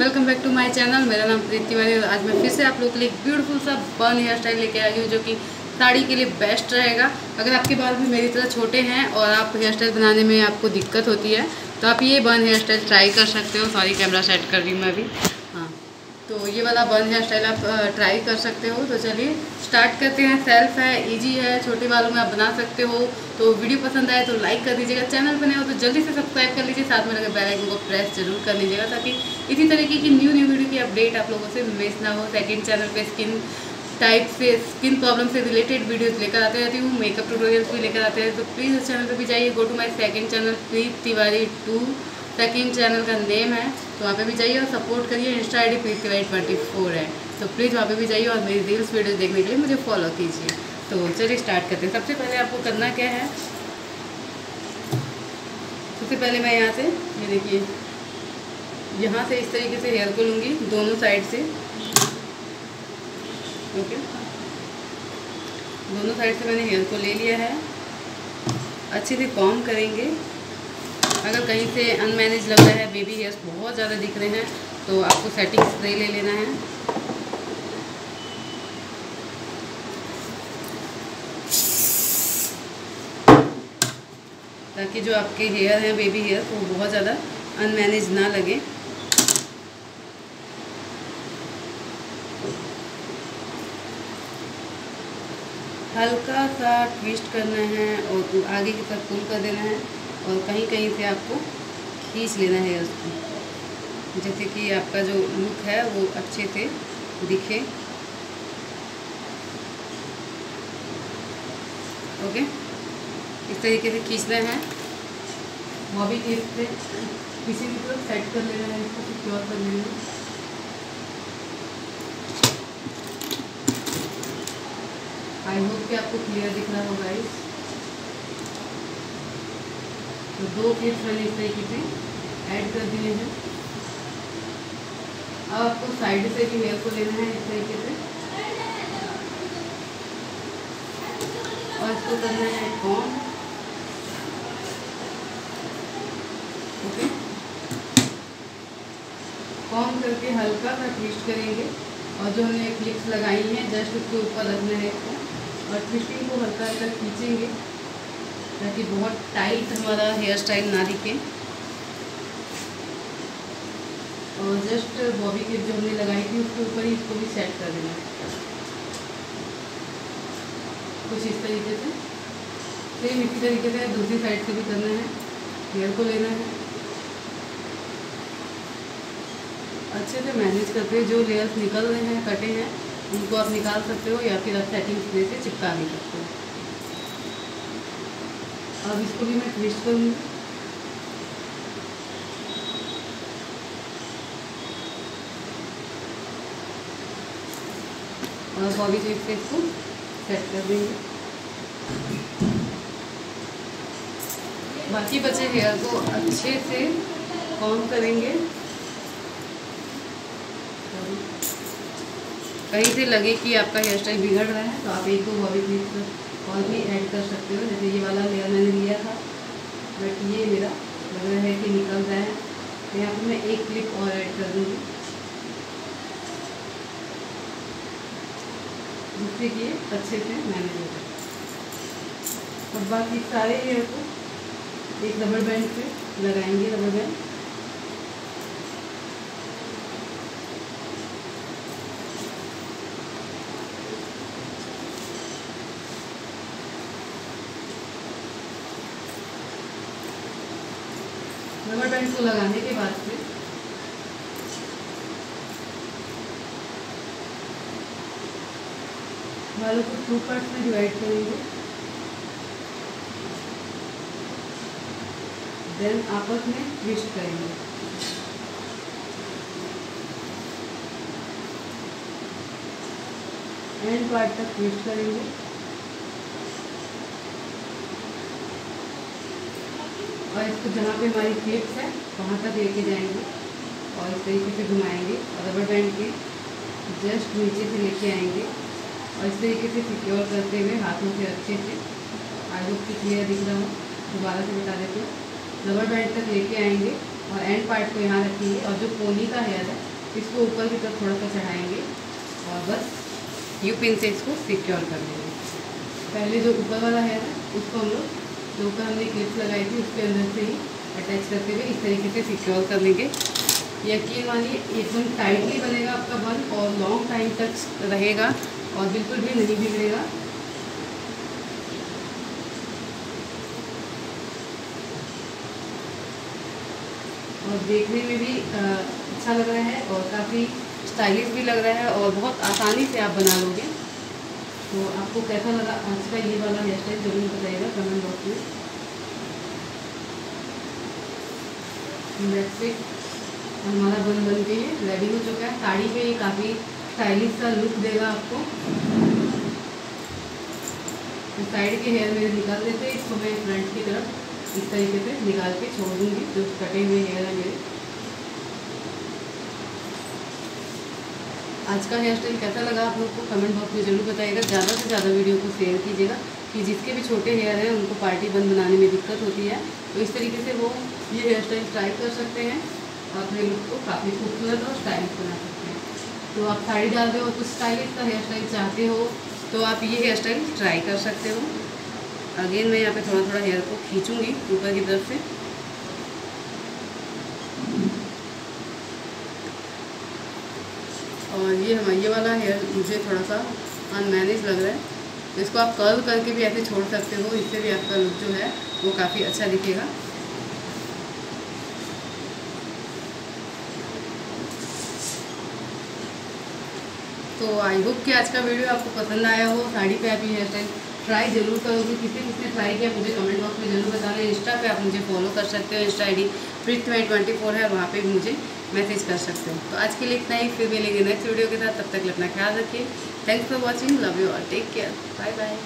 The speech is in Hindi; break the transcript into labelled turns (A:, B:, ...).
A: Welcome back to my channel मेरा नाम प्रीति तिवारी और आज मैं फिर से आप लोग के लिए ब्यूटीफुल सा बन हेयर स्टाइल लेके आई हूँ जो कि साड़ी के लिए बेस्ट रहेगा। अगर आपके बाल भी मेरी तरह छोटे हैं और आप हेयर स्टाइल बनाने में आपको दिक्कत होती है तो आप ये बन हेयर स्टाइल ट्राई कर सकते हो। सॉरी कैमरा सेट कर रही हूँ मैं अभी। तो ये वाला बन हेयर स्टाइल आप ट्राई कर सकते हो। तो चलिए स्टार्ट करते हैं। सेल्फ है इजी है, छोटे बालों में आप बना सकते हो। तो वीडियो पसंद आए तो लाइक कर दीजिएगा। चैनल नए हो तो जल्दी से सब्सक्राइब कर लीजिए। साथ में लगे बेल आइकन को प्रेस ज़रूर कर लीजिएगा ताकि इसी तरीके की न्यू न्यू वीडियो की अपडेट आप लोगों से मिस ना हो। सेकेंड चैनल पर स्किन टाइप से स्किन प्रॉब्लम से रिलेटेड वीडियोस लेकर आते रहती हूँ। मेकअप ट्यूटोरियल्स भी लेकर आते हैं। तो प्लीज़ इस चैनल पर भी जाइए। Go to my second channel Preet Tiwari to second channel का नेम है तो वहाँ पे भी जाइए और सपोर्ट करिए। Insta I D Preeti Y twenty four है। तो प्लीज़ वहाँ पे भी जाइए और मेरी रील्स वीडियो देखने के लिए मुझे फॉलो कीजिए। तो चलिए स्टार्ट करते हैं। सबसे पहले आपको करना क्या है? सबसे पहले मैं यहाँ से, ये देखिए, यहाँ से इस तरीके से हेयर को लूँगी, दोनों साइड से। ओके। दोनों साइड से मैंने हेयर को ले लिया है। अच्छे से कॉम करेंगे। अगर कहीं से अनमैनेज लग रहा है बेबी हेयर्स बहुत ज़्यादा दिख रहे हैं तो आपको सेटिंग स्प्रे ले लेना है। ताकि जो आपके हेयर हैं बेबी हेयर वो बहुत ज़्यादा अनमैनेज ना लगे। हल्का सा ट्विस्ट करना है और आगे की तरफ़ पुल कर देना है। और कहीं कहीं से आपको खींच लेना है उसको। जैसे कि आपका जो लुक है वो अच्छे से दिखे। ओके इस तरीके से खींचना है। बॉबी टिप से किसी भी तरफ़ सेट कर लेना है, इसको सिक्योर कर लेना है। आई होप कि आपको क्लियर दिख रहा होगा इस तो दो क्लिप्स मैंने इस तरीके से ऐड कर दिए हैं। अब आपको साइड से भी हेयर को लेना है इस तरीके से। और इसको करना है कॉम ओके कॉम करके हल्का सा ट्विस्ट करेंगे। और जो हमने क्लिप्स लगाई हैं जस्ट उसके ऊपर रखना है इसको। और ट्विस्टिंग को हल्का हल्का खींचेंगे। ताकि बहुत टाइट हमारा हेयर स्टाइल ना दिखे। और जस्ट बॉबी क्लिप जो हमने लगाई थी, उसके ऊपर ही इसको भी सेट कर देना। कुछ इस तरीके से। सेम इसी तरीके से दूसरी साइड से भी करना है। हेयर को लेना है। अच्छे से मैनेज करते हैं जो लेयर्स निकल रहे हैं, कटे हैं, उनको आप निकाल सकते हो या फिर आप सेटिंग स्प्रे से चिपका भी सकते हो। अब इसको भी मैं ट्विस्ट करूँगी। और बॉबी जो से इसको सेट कर देंगे। बाकी बचे हेयर को अच्छे से कॉम करेंगे। कहीं से लगे कि आपका हेयर स्टाइल बिगड़ रहा है तो आप एक दो बॉबी क्लिप और भी ऐड कर सकते हो, जैसे ये वाला लेयर मैंने लिया था। बट ये मेरा लग रहा है कि निकल रहा है। तो यहाँ पर मैं एक क्लिप और ऐड कर दूँगी। जिससे कि ये अच्छे से मैनेज हो जाए। और बाकी सारे हेयर को एक रबर बैंड पे लगाएँगे रबर बैंड रबर बैंड को लगाने के बाद फिर? बालों को टू पार्ट में डिवाइड करेंगे। देन आपस में ट्विस्ट करेंगे। एंड पार्ट तक ट्विस्ट करेंगे। और इसको जहाँ पे हमारी क्लिप्स है, वहाँ तक लेके जाएँगे और इस तरीके से घुमाएँगे और रबर बैंड के जस्ट नीचे से लेके आएँगे और इस तरीके से सिक्योर करते हुए हाथों से अच्छे से आई होप की क्लियर दिख रहा हूँ, दोबारा से बता देते हैं। रबर बैंड तक लेके आएँगे और एंड पार्ट को यहाँ रखेंगे और जो पोनी का हेयर है, इसको ऊपर की तरफ़ थोड़ा सा चढ़ाएँगे और बस यू पिन से इसको सिक्योर कर देंगे। पहले जो ऊपर वाला हेयर है, उसको हम लोग जो ऊपर हमने क्लिप्स लगाई थी, उसके अंदर से ही अटैच करते हुए इस तरीके से सिक्योर कर लेंगे। यकीन मानिए एकदम टाइटली बनेगा आपका बन और लॉन्ग टाइम तक रहेगा और बिल्कुल भी नहीं बिगड़ेगा। और देखने में भी अच्छा लग रहा है और काफ़ी स्टाइलिश भी लग रहा है और बहुत आसानी से आप बना लोगे। तो आपको कैसा लगा? आज का ये वाला हेयर स्टाइल ज़रूर बताइएगा कमेंट बॉक्स में। हमारा बन बन के रेडी हो चुका है। साड़ी पे ये काफ़ी स्टाइलिश सा लुक देगा आपको। तो साइड के हेयर मेरे निकाल देते हैं, इसको मैं फ्रंट की तरफ़ इस तरीके से निकाल के छोड़ दूँगी। जो कटे हुए हेयर है मेरे। आज का हेयर स्टाइल कैसा लगा आप लोग को? कमेंट बॉक्स में ज़रूर बताइएगा। ज़्यादा से ज़्यादा वीडियो को शेयर कीजिएगा कि जिसके भी छोटे हेयर हैं, उनको पार्टी बंद बनाने में दिक्कत होती है। तो इस तरीके से वो ये हेयर स्टाइल ट्राई कर सकते हैं। और अपने लुक को काफ़ी खूबसूरत और स्टाइलिश बना सकते हैं। तो आप साड़ी डाल रहे हो तो स्टाइलिश का हेयर स्टाइल चाहते हो तो आप ये हेयर स्टाइल ट्राई कर सकते हो। अगेन मैं यहाँ पे थोड़ा थोड़ा हेयर को खींचूँगी ऊपर की तरफ़ से। और ये ये वाला हेयर मुझे थोड़ा सा अनमैनेज लग रहा है। तो इसको आप कर्ल करके भी ऐसे छोड़ सकते हो, इससे भी आपका लुक जो है, वो काफ़ी अच्छा दिखेगा। तो आई होप कि आज का वीडियो आपको पसंद आया हो, साड़ी पे आप ये हेयर स्टाइल ट्राई ज़रूर करोगे किसी किसने ट्राई किया मुझे कमेंट बॉक्स में ज़रूर बताना। इंस्टा पे आप मुझे फॉलो कर सकते हो insta I D twenty four है, वहाँ पे मुझे मैसेज कर सकते हो। तो आज के लिए इतना ही। फिर मिलेंगे नेक्स्ट वीडियो के साथ। तब तक अपना ख्याल रखिए। Thanks for watching love you और टेक केयर बाय बाय